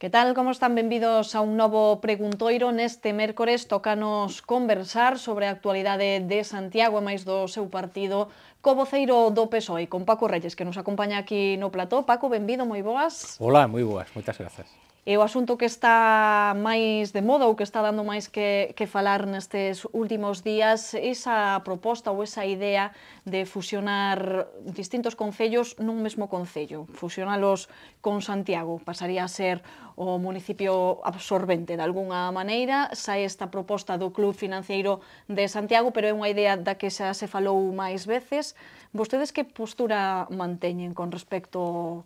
Que tal, como están? Benvidos a un novo Preguntoiro. Neste mércores tocanos conversar sobre a actualidade de Santiago e máis do seu partido co voceiro do PSOE, con Paco Reyes, que nos acompaña aquí no plató. Paco, benvido, moi boas. Hola, moi boas, moitas grazas. E o asunto que está máis de moda ou que está dando máis que, que falar nestes últimos días esa proposta ou esa idea de fusionar distintos concellos nun mesmo concello, fusionalos con Santiago, pasaría a ser o municipio absorbente de alguna maneira, sai esta proposta do Club Financiero de Santiago, pero é unha idea da que xa se falou máis veces. Vostedes que postura manteñen con respecto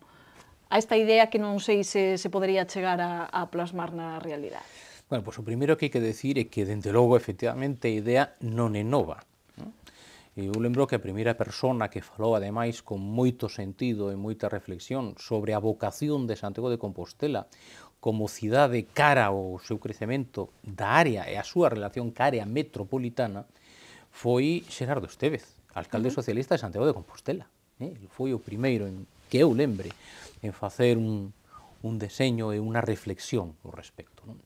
a esta idea que non sei se se podería chegar a, a plasmar na realidade? Bueno, pois pues, o primeiro que hai que decir é que, dende logo, efectivamente, a idea non é nova. E eu lembro que a primeira persona que falou, ademais, con moito sentido e moita reflexión sobre a vocación de Santiago de Compostela como cidade cara ao seu crecemento da área e a súa relación ca área metropolitana foi Xerardo Estevez, alcalde uh -huh. socialista de Santiago de Compostela. Eh? Foi o primeiro en que eu lembre en facer un, un deseño e unha reflexión ao respecto. Non?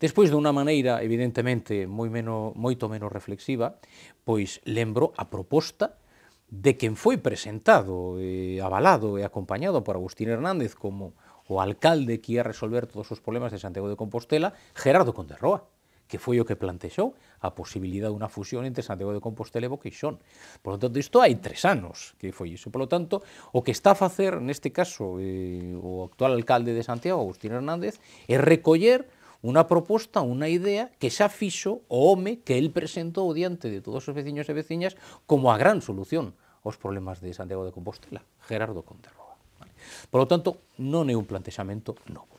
Despois, de unha maneira, evidentemente, moi meno, moito menos reflexiva, pois lembro a proposta de quen foi presentado, e avalado e acompañado por Agustín Hernández como o alcalde que ia resolver todos os problemas de Santiago de Compostela, Gerardo Conderroa que foi o que plantexou a posibilidad dunha fusión entre Santiago de Compostela e Boqueixón. Por lo tanto, isto hai tres anos que foi iso. Por lo tanto, o que está a facer, neste caso, eh, o actual alcalde de Santiago, Agustín Hernández, é recoller unha proposta, unha idea que xa fixo o home que el presentou diante de todos os veciños e veciñas como a gran solución aos problemas de Santiago de Compostela, Gerardo Conterroa. Vale. Por lo tanto, non é un plantexamento novo.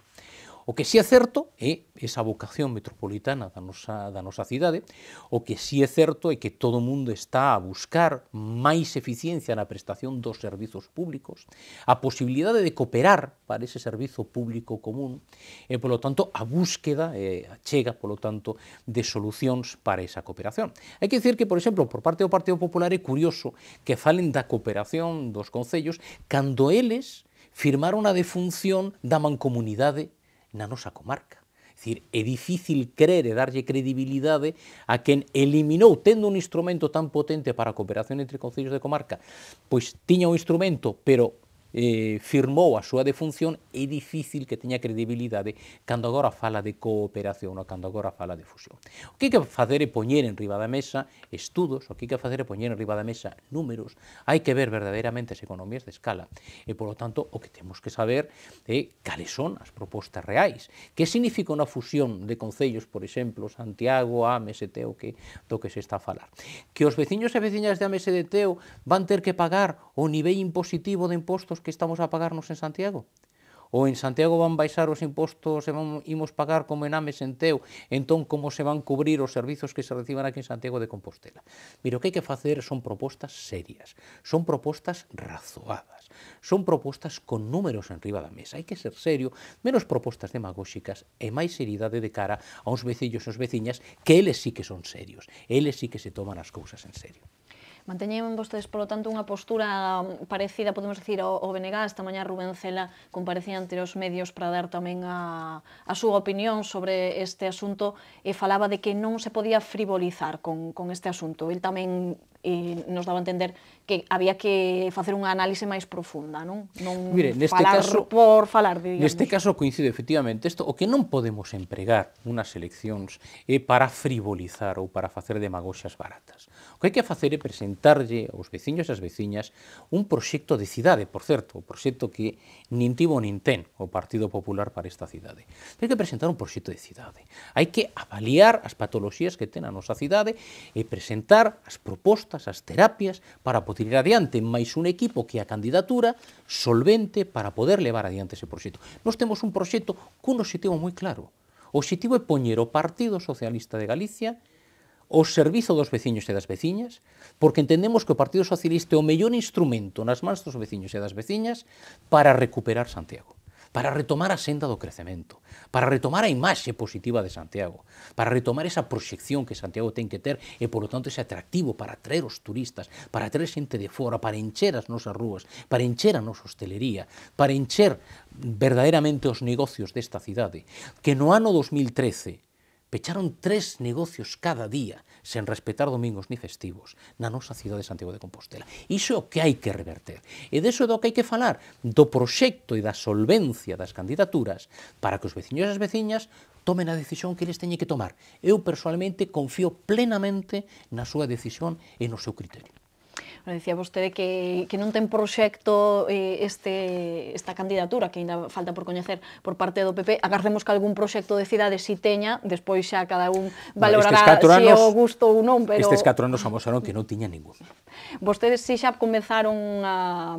O que si é certo é esa vocación metropolitana da nosa, da nosa cidade, o que si é certo é que todo o mundo está a buscar máis eficiencia na prestación dos servizos públicos, a posibilidade de cooperar para ese servizo público común, e, polo tanto, a búsqueda, e a chega, polo tanto, de solucións para esa cooperación. Hai que dicir que, por exemplo, por parte do Partido Popular é curioso que falen da cooperación dos concellos cando eles firmaron a defunción da mancomunidade na nosa comarca. Dicir, é difícil crer e darlle credibilidade a quen eliminou, tendo un instrumento tan potente para a cooperación entre concellos de comarca, pois tiña un instrumento, pero eh, firmou a súa defunción é difícil que teña credibilidade cando agora fala de cooperación ou cando agora fala de fusión. O que hai que facer é poñer en riba da mesa estudos, o que hai que facer é poñer en riba da mesa números, hai que ver verdadeiramente as economías de escala e, polo tanto, o que temos que saber é cales son as propostas reais. Que significa unha fusión de concellos, por exemplo, Santiago, Ames e Teo, que, do que se está a falar. Que os veciños e veciñas de Ames e de Teo van ter que pagar o nivel impositivo de impostos que estamos a pagarnos en Santiago? Ou en Santiago van baixar os impostos e van, imos pagar como en Ames en Teo, entón como se van cubrir os servizos que se reciban aquí en Santiago de Compostela. Mira, o que hai que facer son propostas serias, son propostas razoadas, son propostas con números en riba da mesa. Hai que ser serio, menos propostas demagóxicas e máis seriedade de cara a uns vecillos e os veciñas que eles sí que son serios, eles sí que se toman as cousas en serio. Manteñen vostedes, polo tanto, unha postura parecida, podemos decir, ao, ao BNG, esta mañá Rubén Cela comparecía ante os medios para dar tamén a, a súa opinión sobre este asunto e falaba de que non se podía frivolizar con, con este asunto. El tamén eh, nos daba a entender que había que facer unha análise máis profunda, non? Non Mire, neste falar caso, por falar, digamos. Neste caso coincide efectivamente isto, o que non podemos empregar unhas eleccións é para frivolizar ou para facer demagoxas baratas. O que hai que facer é presentarlle aos veciños e as veciñas un proxecto de cidade, por certo, o proxecto que nin tivo nin ten o Partido Popular para esta cidade. Hai que presentar un proxecto de cidade. Hai que avaliar as patoloxías que ten a nosa cidade e presentar as propostas propostas, as terapias para poder ir adiante, máis un equipo que a candidatura solvente para poder levar adiante ese proxecto. Nos temos un proxecto cun objetivo moi claro. O objetivo é poñer o Partido Socialista de Galicia o servizo dos veciños e das veciñas, porque entendemos que o Partido Socialista é o mellor instrumento nas mans dos veciños e das veciñas para recuperar Santiago para retomar a senda do crecemento, para retomar a imaxe positiva de Santiago, para retomar esa proxección que Santiago ten que ter e, polo tanto, ese atractivo para atraer os turistas, para atraer xente de fora, para encher as nosas rúas, para encher a nosa hostelería, para encher verdadeiramente os negocios desta cidade, que no ano 2013 pecharon tres negocios cada día, sen respetar domingos ni festivos, na nosa cidade de Santiago de Compostela. Iso é o que hai que reverter. E deso é do que hai que falar, do proxecto e da solvencia das candidaturas para que os veciños e as veciñas tomen a decisión que eles teñen que tomar. Eu, personalmente, confío plenamente na súa decisión e no seu criterio decía dicía vostede que, que non ten proxecto eh, este, esta candidatura que ainda falta por coñecer por parte do PP. Agardemos que algún proxecto de cidade si teña, despois xa cada un valorará se si o gusto ou non, pero... Estes catro anos amosaron que non tiña ningún. Vostedes si xa comenzaron a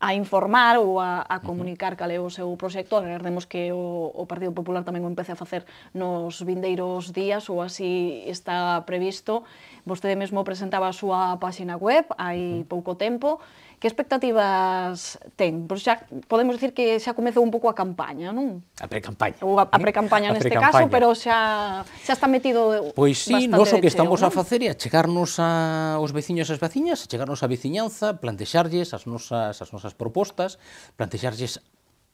a informar ou a, a comunicar cal é o seu proxecto. Agardemos que o, o Partido Popular tamén o empece a facer nos vindeiros días ou así está previsto. Vostede mesmo presentaba a súa páxina web hai pouco tempo. Que expectativas ten? Pois xa podemos dicir que xa comezou un pouco a campaña, non? A precampaña. Ou a, a precampaña eh? neste pre caso, pero xa xa está metido Pois si, sí, nós o que estamos cheo, a facer é achegarnos a os veciños e as veciñas, achegarnos á veciñanza, plantexarlles as nosas as nosas propostas, plantexarlles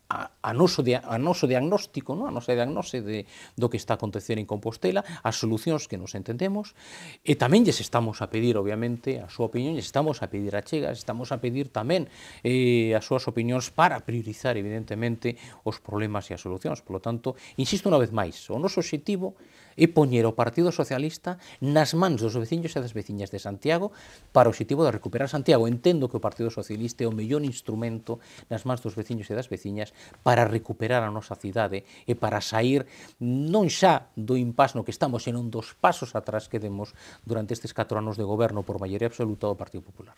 a, a, noso, de, a noso diagnóstico, non? a nosa diagnose de, do que está a acontecer en Compostela, as solucións que nos entendemos, e tamén lles estamos a pedir, obviamente, a súa opinión, lles estamos a pedir a chegas, estamos a pedir tamén eh, as súas opinións para priorizar, evidentemente, os problemas e as solucións. Por lo tanto, insisto unha vez máis, o noso objetivo e poñer o Partido Socialista nas mans dos veciños e das veciñas de Santiago para o objetivo de recuperar Santiago. Entendo que o Partido Socialista é o mellor instrumento nas mans dos veciños e das veciñas para recuperar a nosa cidade e para sair non xa do impas no que estamos, senón dos pasos atrás que demos durante estes 4 anos de goberno por maioría absoluta do Partido Popular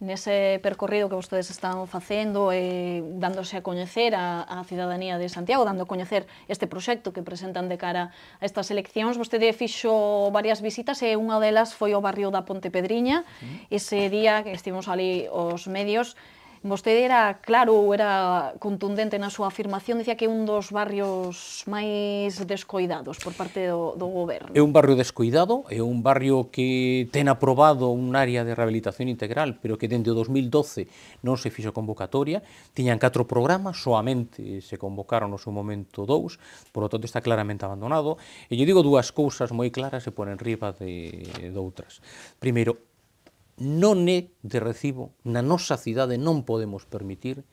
nese percorrido que vostedes están facendo e dándose a coñecer a, a cidadanía de Santiago, dando a coñecer este proxecto que presentan de cara a estas eleccións. Vostede fixo varias visitas e unha delas foi ao barrio da Ponte Pedriña. Ese día que estivemos ali os medios, Vostede era claro ou era contundente na súa afirmación, dicía que é un dos barrios máis descoidados por parte do, do goberno. É un barrio descoidado, é un barrio que ten aprobado un área de rehabilitación integral, pero que dende o 2012 non se fixo convocatoria, tiñan catro programas, soamente se convocaron no seu momento dous, por lo tanto está claramente abandonado, e eu digo dúas cousas moi claras e por enriba de, de outras. Primeiro, non é de recibo, na nosa cidade non podemos permitir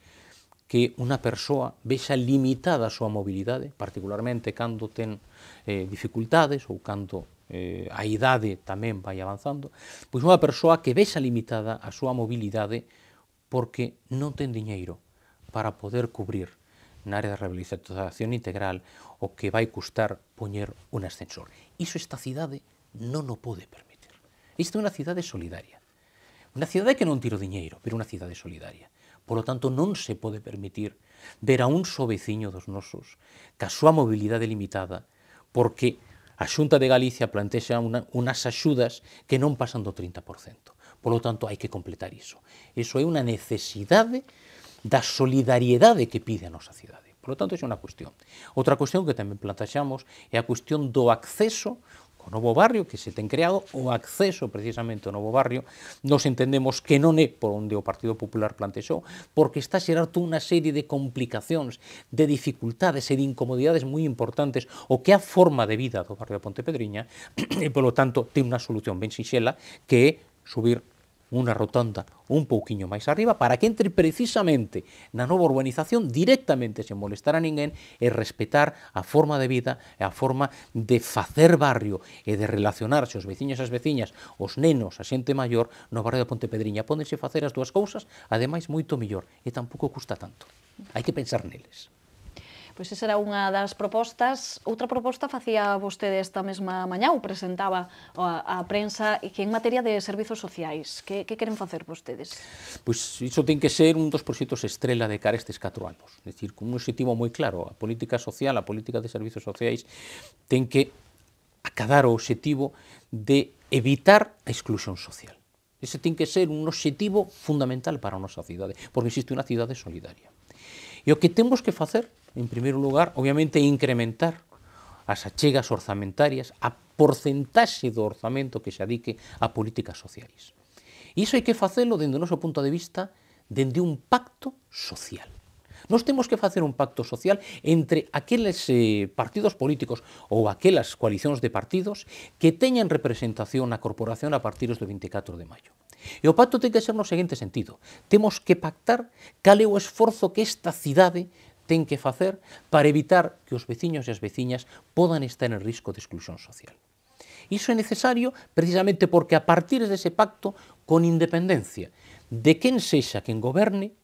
que unha persoa vexa limitada a súa mobilidade, particularmente cando ten eh, dificultades ou cando eh, a idade tamén vai avanzando, pois unha persoa que vexa limitada a súa mobilidade porque non ten diñeiro para poder cubrir na área da rehabilitación integral o que vai custar poñer un ascensor. Iso esta cidade non o pode permitir. Isto é unha cidade solidaria. Unha cidade que non tira diñeiro, pero unha cidade solidaria. Por lo tanto, non se pode permitir ver a un só veciño dos nosos ca súa mobilidade limitada, porque a Xunta de Galicia plantexa una, unas axudas que non pasan do 30%. Por lo tanto, hai que completar iso. Iso é unha necesidade da solidariedade que pide a nosa cidade. Por lo tanto, é unha cuestión. Outra cuestión que tamén plantaxamos é a cuestión do acceso co novo barrio que se ten creado, o acceso precisamente ao novo barrio, nos entendemos que non é por onde o Partido Popular plantexou, porque está xerando unha serie de complicacións, de dificultades e de incomodidades moi importantes, o que a forma de vida do barrio de Ponte Pedriña, e polo tanto ten unha solución ben sinxela, que é subir unha rotonda un pouquiño máis arriba para que entre precisamente na nova urbanización directamente sen molestar a ninguén e respetar a forma de vida e a forma de facer barrio e de relacionarse os veciños e as veciñas, os nenos, a xente maior no barrio de Pontepedriña. Pódense facer as dúas cousas, ademais moito mellor e tampouco custa tanto. Hai que pensar neles. Pois esa era unha das propostas. Outra proposta facía vostede esta mesma mañá ou presentaba a, a prensa que en materia de servizos sociais. Que, que queren facer vostedes? Pois iso ten que ser un dos proxectos estrela de cara estes 4 anos. É dicir, con un objetivo moi claro, a política social, a política de servizos sociais ten que acadar o objetivo de evitar a exclusión social. Ese ten que ser un objetivo fundamental para a nosa cidade, porque existe unha cidade solidaria. E o que temos que facer en primeiro lugar, obviamente, incrementar as achegas orzamentarias a porcentaxe do orzamento que se adique a políticas sociais. E iso hai que facelo, dende o noso punto de vista, dende un pacto social. Nos temos que facer un pacto social entre aqueles eh, partidos políticos ou aquelas coalicións de partidos que teñan representación na corporación a partir do 24 de maio. E o pacto ten que ser no seguinte sentido. Temos que pactar cal é o esforzo que esta cidade ten que facer para evitar que os veciños e as veciñas podan estar en risco de exclusión social. Iso é necesario precisamente porque a partir dese pacto, con independencia de quen sexa quen goberne,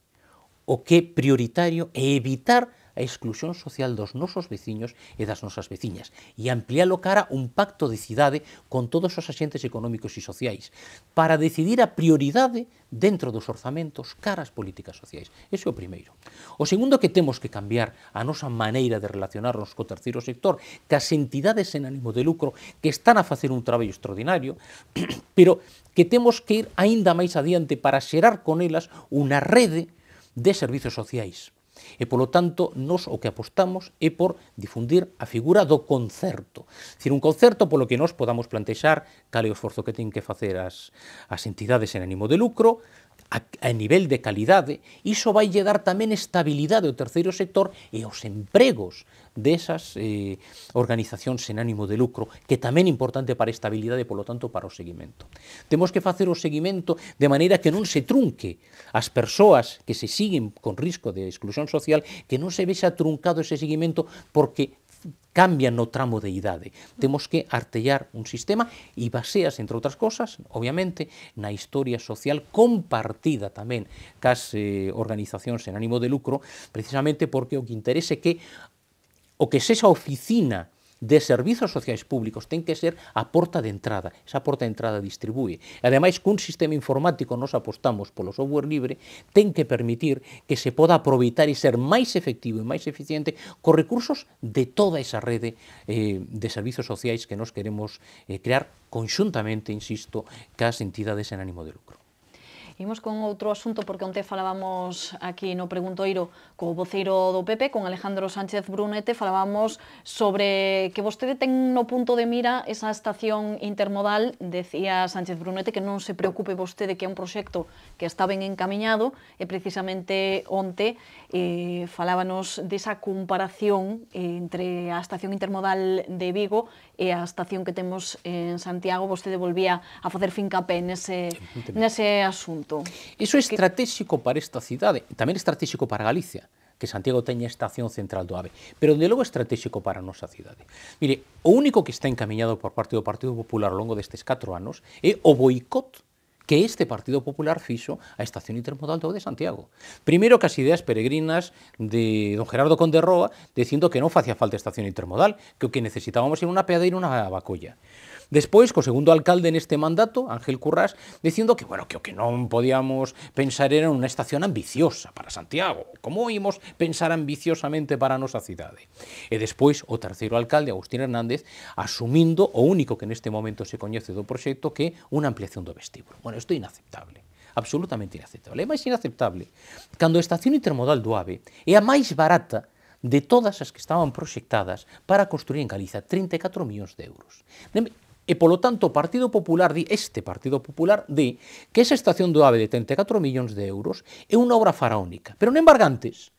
o que é prioritario é evitar a exclusión social dos nosos veciños e das nosas veciñas e ampliálo cara un pacto de cidade con todos os axentes económicos e sociais para decidir a prioridade dentro dos orzamentos cara ás políticas sociais. Ese é o primeiro. O segundo que temos que cambiar a nosa maneira de relacionarnos co terceiro sector, que as entidades en ánimo de lucro que están a facer un traballo extraordinario, pero que temos que ir aínda máis adiante para xerar con elas unha rede de servizos sociais E, polo tanto, nos o que apostamos é por difundir a figura do concerto. Dicir, un concerto polo que nos podamos plantexar cal é o esforzo que ten que facer as, as entidades en ánimo de lucro, a, a nivel de calidade, iso vai lle dar tamén estabilidade ao terceiro sector e aos empregos desas eh, organizacións sen ánimo de lucro, que tamén é importante para a estabilidade e, polo tanto, para o seguimento. Temos que facer o seguimento de maneira que non se trunque as persoas que se siguen con risco de exclusión social, que non se vexa truncado ese seguimento porque cambian no tramo de idade. Temos que artellar un sistema e baseas, entre outras cosas, obviamente, na historia social compartida tamén cas eh, organizacións en ánimo de lucro, precisamente porque o que interese que o que sexa oficina de servizos sociais públicos ten que ser a porta de entrada. Esa porta de entrada distribúe. Ademais, cun sistema informático nos apostamos polo software libre, ten que permitir que se poda aproveitar e ser máis efectivo e máis eficiente co recursos de toda esa rede eh, de servizos sociais que nos queremos eh, crear conxuntamente, insisto, cas entidades en ánimo de lucro. Imos con outro asunto porque onte falábamos aquí no Preguntoiro co voceiro do PP, con Alejandro Sánchez Brunete, falábamos sobre que vostede ten no punto de mira esa estación intermodal, decía Sánchez Brunete que non se preocupe vostede que é un proxecto que está ben encaminhado e precisamente onte eh, falábanos desa comparación eh, entre a estación intermodal de Vigo e a estación que temos en Santiago, vostede volvía a facer fincapé nese, nese asunto punto. Iso é estratégico para esta cidade, tamén estratégico para Galicia que Santiago teña estación central do AVE, pero de logo estratégico para a nosa cidade. Mire, o único que está encaminhado por parte do Partido Popular ao longo destes 4 anos é o boicot que este Partido Popular fixo a estación intermodal do de Santiago. Primeiro que as ideas peregrinas de don Gerardo Conde Roa dicindo que non facía falta estación intermodal, que o que necesitábamos era unha peadeira e unha bacolla. Despois, co segundo alcalde neste mandato, Ángel Currás, dicindo que, bueno, que o que non podíamos pensar era unha estación ambiciosa para Santiago. Como imos pensar ambiciosamente para a nosa cidade? E despois, o terceiro alcalde, Agustín Hernández, asumindo o único que neste momento se coñece do proxecto que é unha ampliación do vestíbulo. Bueno, isto é inaceptable absolutamente inaceptable. É máis inaceptable cando a estación intermodal do AVE é a máis barata de todas as que estaban proxectadas para construir en Galiza 34 millóns de euros. E polo tanto, o Partido Popular di, este Partido Popular di, que esa estación do AVE de 34 millóns de euros é unha obra faraónica. Pero non embargantes,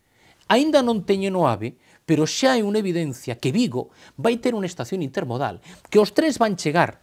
aínda non teñen o AVE, pero xa hai unha evidencia que Vigo vai ter unha estación intermodal, que os tres van chegar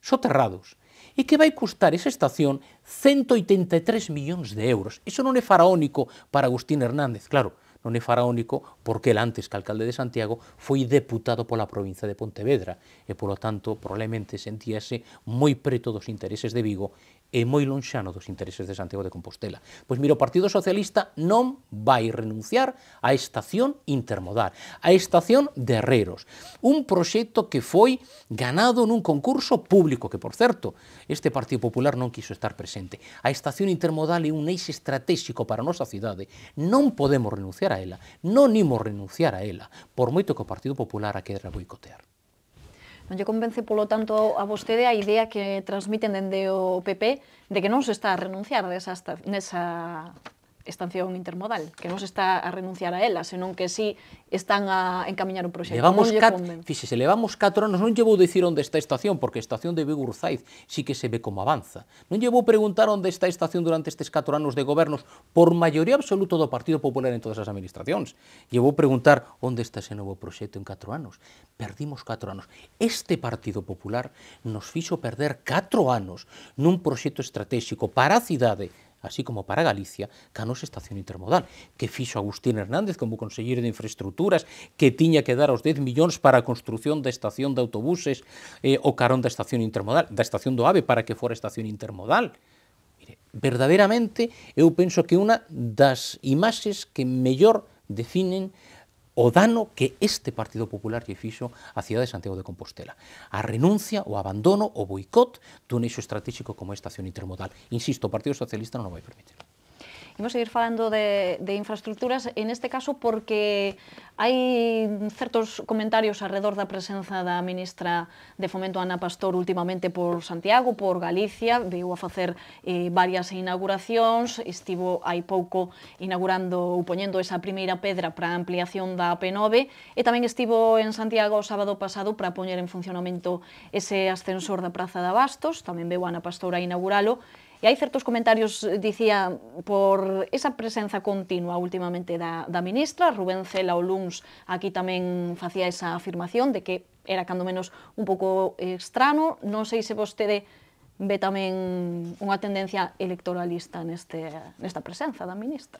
soterrados, e que vai custar esa estación 183 millóns de euros. Iso non é faraónico para Agustín Hernández, claro, non é faraónico porque el antes que alcalde de Santiago foi deputado pola provincia de Pontevedra e, polo tanto, probablemente sentíase moi preto dos intereses de Vigo é moi lonxano dos intereses de Santiago de Compostela. Pois mira, o Partido Socialista non vai renunciar á estación intermodal, á estación de Herreros, un proxecto que foi ganado nun concurso público, que, por certo, este Partido Popular non quiso estar presente. A estación intermodal é un eixo estratégico para a nosa cidade. Non podemos renunciar a ela, non imos renunciar a ela, por moito que o Partido Popular a quedra boicotear. Non lle convence, polo tanto, a vostede a idea que transmiten dende o PP de que non se está a renunciar desa, nesa estación intermodal, que non se está a renunciar a ela, senón que si sí están a encamiñar un proxecto. Levamos cat, fíxese, levamos 4 anos, non lle vou dicir onde está a estación, porque a estación de Vigo Urzaiz sí que se ve como avanza. Non lle vou preguntar onde está a estación durante estes 4 anos de gobernos por maioría absoluta do Partido Popular en todas as administracións. Llevo preguntar onde está ese novo proxecto en 4 anos. Perdimos 4 anos. Este Partido Popular nos fixo perder 4 anos nun proxecto estratégico para a cidade así como para Galicia, ca nosa estación intermodal, que fixo Agustín Hernández como conselleiro de infraestructuras, que tiña que dar os 10 millóns para a construción da estación de autobuses eh, o carón da estación intermodal, da estación do AVE para que fora estación intermodal. Mire, verdadeiramente, eu penso que unha das imaxes que mellor definen o dano que este Partido Popular lle fixo á cidade de Santiago de Compostela. A renuncia, o abandono, o boicot dun eixo estratégico como a estación intermodal. Insisto, o Partido Socialista non o vai permitir. Imos seguir falando de, de infraestructuras, en este caso porque hai certos comentarios alrededor da presenza da ministra de Fomento Ana Pastor últimamente por Santiago, por Galicia, veu a facer eh, varias inauguracións, estivo hai pouco inaugurando ou poñendo esa primeira pedra para a ampliación da AP9 e tamén estivo en Santiago o sábado pasado para poñer en funcionamento ese ascensor da Praza de Abastos, tamén veu Ana Pastor a inauguralo E hai certos comentarios, eh, dicía, por esa presenza continua últimamente da, da ministra, Rubén Cela o Luns aquí tamén facía esa afirmación de que era cando menos un pouco extrano, non sei se vostede ve tamén unha tendencia electoralista neste, nesta presenza da ministra.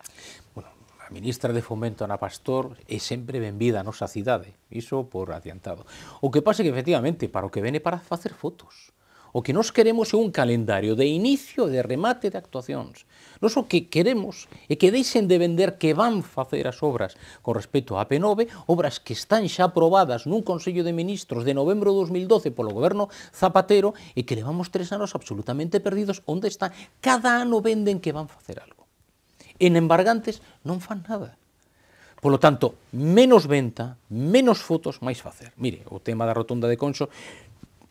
Bueno, a ministra de Fomento Ana Pastor é sempre benvida a nosa cidade, iso por adiantado. O que pase que efectivamente para o que vene para facer fotos O que nós queremos é un calendario de inicio e de remate de actuacións. Nos o que queremos é que deixen de vender que van facer as obras con respecto á AP9, obras que están xa aprobadas nun Consello de Ministros de novembro de 2012 polo goberno Zapatero e que levamos tres anos absolutamente perdidos onde están. Cada ano venden que van facer algo. En embargantes non fan nada. Polo tanto, menos venta, menos fotos, máis facer. Mire, o tema da rotonda de Conxo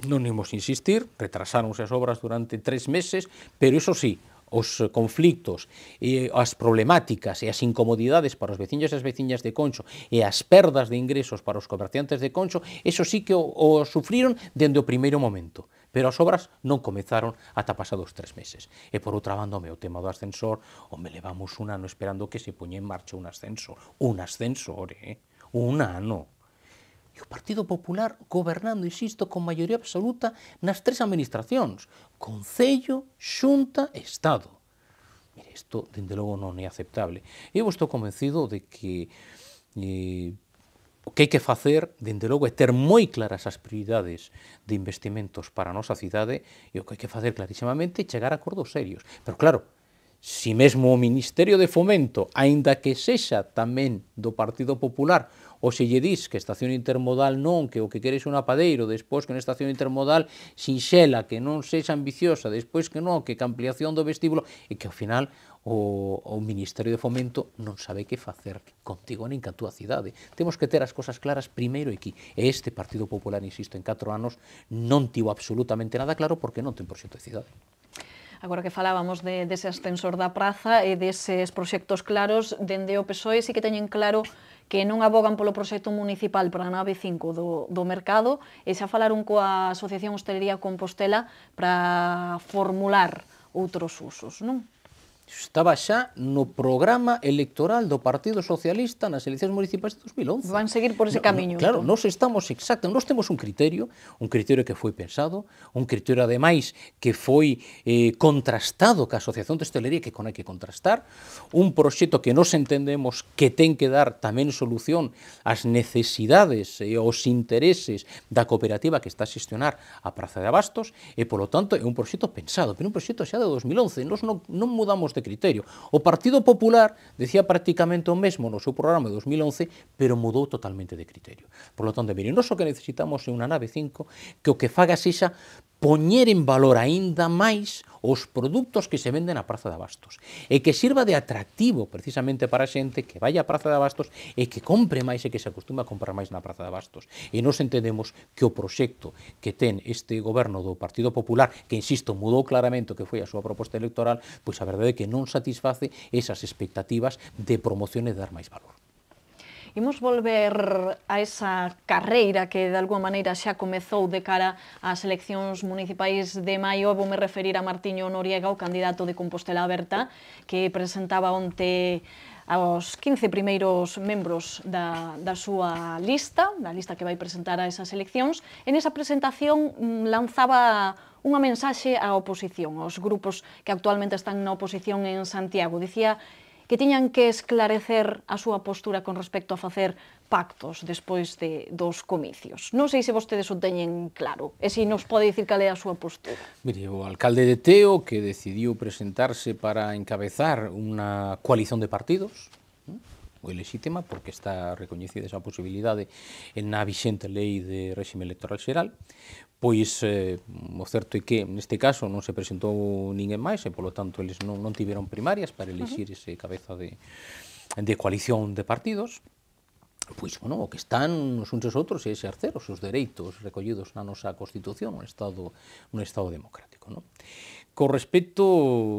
non imos insistir, retrasáronse as obras durante tres meses, pero iso sí, os conflictos, e as problemáticas e as incomodidades para os veciños e as veciñas de Concho e as perdas de ingresos para os comerciantes de Concho, eso sí que o, o sufriron dende o primeiro momento pero as obras non comezaron ata pasados tres meses. E por outra banda, o meu tema do ascensor, o me levamos un ano esperando que se poñe en marcha un ascensor, un ascensor, eh? un ano e o Partido Popular gobernando, insisto, con maioría absoluta nas tres administracións, Concello, Xunta e Estado. Mire, isto, dende logo, non é aceptable. Eu estou convencido de que eh, o que hai que facer, dende logo, é ter moi claras as prioridades de investimentos para a nosa cidade e o que hai que facer clarísimamente é chegar a acordos serios. Pero claro, si mesmo o Ministerio de Fomento, aínda que sexa tamén do Partido Popular, ou se lle dis que estación intermodal non, que o que queres un apadeiro, despois que unha estación intermodal sinxela, que non sexa ambiciosa, despois que non, que, que ampliación do vestíbulo, e que ao final o, o Ministerio de Fomento non sabe que facer contigo nin ca túa cidade. Temos que ter as cosas claras primeiro aquí. E este Partido Popular, insisto, en 4 anos non tivo absolutamente nada claro porque non ten proxecto de cidade. Agora que falábamos de, dese ascensor da praza e deses proxectos claros, dende o PSOE sí que teñen claro que non abogan polo proxecto municipal para a nave 5 do, do mercado e xa falaron coa Asociación Hostelería Compostela para formular outros usos, non? estaba xa no programa electoral do Partido Socialista nas eleccións municipais de 2011. Van seguir por ese no, camiño. No, claro, entón. tú. nós estamos exacto, nós temos un criterio, un criterio que foi pensado, un criterio ademais que foi eh, contrastado ca Asociación de Hostelería que con hai que contrastar, un proxecto que nós entendemos que ten que dar tamén solución ás necesidades e eh, aos intereses da cooperativa que está a xestionar a Praza de Abastos e polo tanto é un proxecto pensado, pero un proxecto xa de 2011, nós non, non mudamos de este criterio. O Partido Popular decía prácticamente o mesmo no seu programa de 2011, pero mudou totalmente de criterio. Por lo tanto, mire, non só que necesitamos unha nave 5, que o que faga sexa poñer en valor aínda máis os produtos que se venden na Praza de Abastos e que sirva de atractivo precisamente para a xente que vai á Praza de Abastos e que compre máis e que se acostuma a comprar máis na Praza de Abastos. E nos entendemos que o proxecto que ten este goberno do Partido Popular, que insisto, mudou claramente o que foi a súa proposta electoral, pois a verdade é que non satisface esas expectativas de promoción e de dar máis valor. Imos volver a esa carreira que de alguma maneira xa comezou de cara ás eleccións municipais de maio. Vou me referir a Martiño Noriega, o candidato de Compostela Aberta, que presentaba onte aos 15 primeiros membros da, da súa lista, da lista que vai presentar a esas eleccións. En esa presentación mm, lanzaba unha mensaxe á oposición, aos grupos que actualmente están na oposición en Santiago. Dicía que tiñan que esclarecer a súa postura con respecto a facer pactos despois de, dos comicios. Non sei se vostedes o teñen claro, e se nos pode dicir cal é a súa postura. Mire, o alcalde de Teo, que decidiu presentarse para encabezar unha coalición de partidos, lexítima porque está recoñecida esa posibilidade na vixente lei de réxime electoral xeral, pois eh, o certo é que neste caso non se presentou ninguén máis e polo tanto eles non, non tiveron primarias para elixir uh -huh. ese cabeza de, de coalición de partidos, pois, bueno, o que están uns uns outros é exercer os seus dereitos recollidos na nosa Constitución, un Estado, un estado democrático. Non? Co respecto,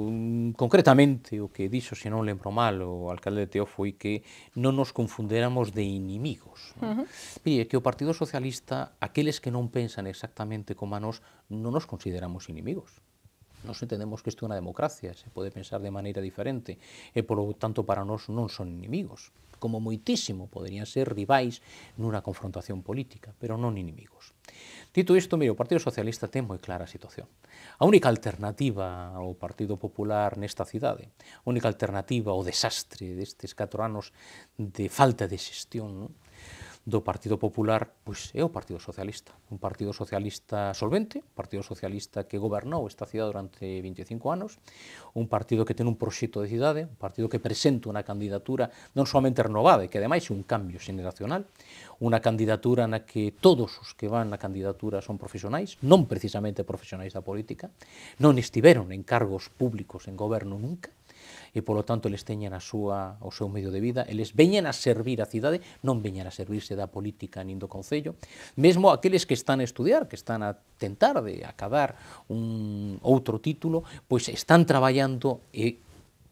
mm, concretamente, o que dixo, se non lembro mal, o alcalde de Teo foi que non nos confundéramos de inimigos. Non? Uh -huh. Mire, que o Partido Socialista, aqueles que non pensan exactamente como a nos, non nos consideramos inimigos. Nos entendemos que isto é unha democracia, se pode pensar de maneira diferente, e polo tanto para nós non son inimigos. Como moitísimo poderían ser rivais nunha confrontación política, pero non inimigos. Dito isto, mire, o Partido Socialista ten moi clara a situación. A única alternativa ao Partido Popular nesta cidade, a única alternativa ao desastre destes 4 anos de falta de xestión, non? do Partido Popular pois é o Partido Socialista, un Partido Socialista solvente, un Partido Socialista que gobernou esta cidade durante 25 anos, un partido que ten un proxecto de cidade, un partido que presenta unha candidatura non somente renovada, que ademais é un cambio generacional, unha candidatura na que todos os que van na candidatura son profesionais, non precisamente profesionais da política, non estiveron en cargos públicos en goberno nunca, e polo tanto eles teñen a súa, o seu medio de vida, eles veñen a servir a cidade, non veñen a servirse da política nin do Concello, mesmo aqueles que están a estudar, que están a tentar de acabar un outro título, pois están traballando e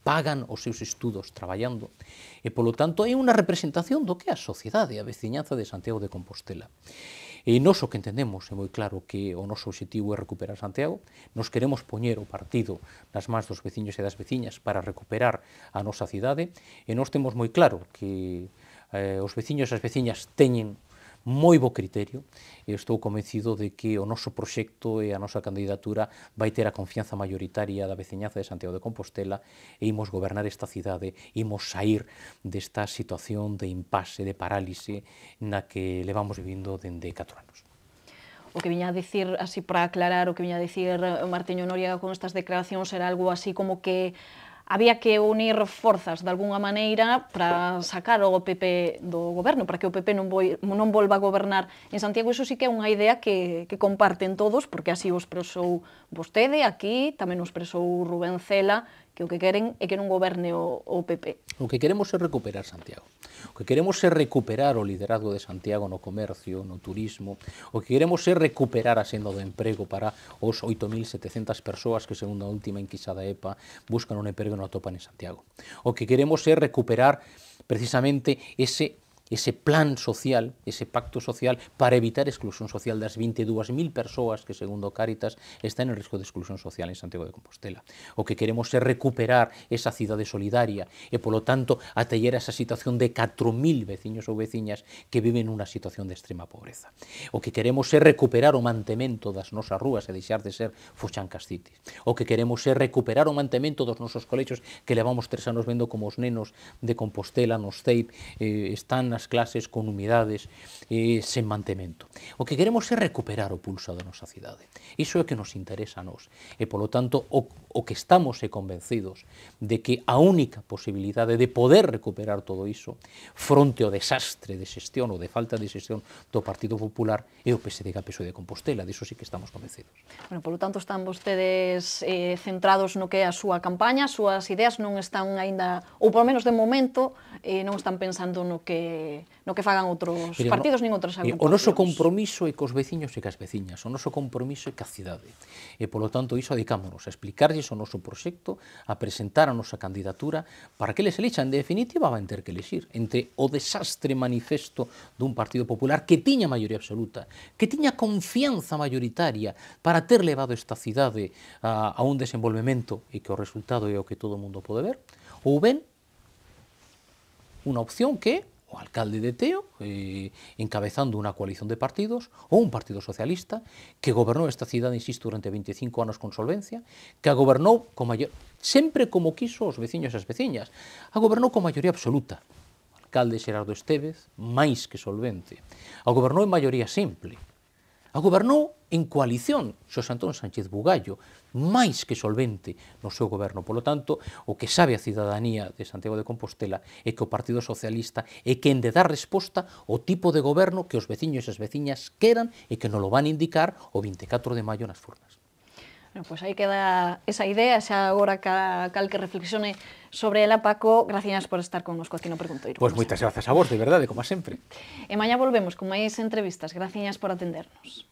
pagan os seus estudos traballando. E, polo tanto, é unha representación do que é a sociedade, a veciñanza de Santiago de Compostela. E nós o que entendemos é moi claro que o noso objetivo é recuperar Santiago, nos queremos poñer o partido nas mans dos veciños e das veciñas para recuperar a nosa cidade, e nós temos moi claro que eh, os veciños e as veciñas teñen moi bo criterio. E estou convencido de que o noso proxecto e a nosa candidatura vai ter a confianza maioritaria da veciñaza de Santiago de Compostela e imos gobernar esta cidade, imos sair desta situación de impasse, de parálise na que levamos vivindo dende 4 anos. O que viña a dicir, así para aclarar, o que viña a dicir Martiño Noriega con estas declaracións era algo así como que había que unir forzas de algunha maneira para sacar o PP do goberno, para que o PP non, boi, non volva a gobernar en Santiago. Iso sí que é unha idea que, que comparten todos, porque así o expresou vostede aquí, tamén o expresou Rubén Cela, que o que queren é que non goberne o, o PP. O que queremos é recuperar Santiago. O que queremos é recuperar o liderazgo de Santiago no comercio, no turismo. O que queremos é recuperar a senda do emprego para os 8.700 persoas que, segundo a última enquisa da EPA, buscan un emprego e non atopan en Santiago. O que queremos é recuperar precisamente ese ese plan social, ese pacto social para evitar exclusión social das 22.000 persoas que, segundo Cáritas, están en risco de exclusión social en Santiago de Compostela. O que queremos é recuperar esa cidade solidaria e, polo tanto, ateller esa situación de 4.000 veciños ou veciñas que viven unha situación de extrema pobreza. O que queremos é recuperar o mantemento das nosas rúas e deixar de ser fochancas cities. O que queremos é recuperar o mantemento dos nosos colexios que levamos tres anos vendo como os nenos de Compostela, nos CEIP, eh, están nas clases con humidades e sen mantemento. O que queremos é recuperar o pulso da nosa cidade. Iso é o que nos interesa a nós. E, polo tanto, o, o que estamos é convencidos de que a única posibilidade de poder recuperar todo iso fronte ao desastre de xestión ou de falta de xestión do Partido Popular é o PSDG a PSOE de Compostela. Diso sí que estamos convencidos. Bueno, polo tanto, están vostedes eh, centrados no que é a súa campaña, as súas ideas non están aínda, ou polo menos de momento, eh, non están pensando no que no que fagan outros Pero partidos no, nin outras agrupacións. O noso compromiso é cos veciños e cas veciñas, o noso compromiso é ca cidade. E, polo tanto, iso dedicámonos a explicarlles o noso proxecto, a presentar a nosa candidatura, para que les elixan. De definitiva, van ter que elixir entre o desastre manifesto dun Partido Popular que tiña maioría absoluta, que tiña confianza maioritaria para ter levado esta cidade a, a un desenvolvemento e que o resultado é o que todo o mundo pode ver, ou ben unha opción que o alcalde de Teo, eh, encabezando unha coalición de partidos, ou un partido socialista, que gobernou esta cidade, insisto, durante 25 anos con solvencia, que a gobernou con maior... sempre como quiso os veciños e as veciñas, a gobernou con maioría absoluta. O alcalde Xerardo Estevez, máis que solvente. A gobernou en maioría simple, A gobernou en coalición Xosé Antón Sánchez Bugallo, máis que solvente no seu goberno. Polo tanto, o que sabe a cidadanía de Santiago de Compostela é que o Partido Socialista é quen de dar resposta ao tipo de goberno que os veciños e as veciñas queran e que non lo van indicar o 24 de maio nas furnas. Bueno, pues aí queda esa idea, xa agora cal, cal que reflexione sobre ela, Paco. Gracias por estar con nos aquí no Preguntoiro. Pois pues moitas grazas a vos, de verdade, como sempre. E mañá volvemos con máis entrevistas. Gracias por atendernos.